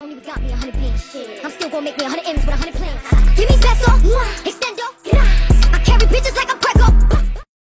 Don't even got me a hundred beans. I'm still gonna make me a hundred M's with a hundred plans.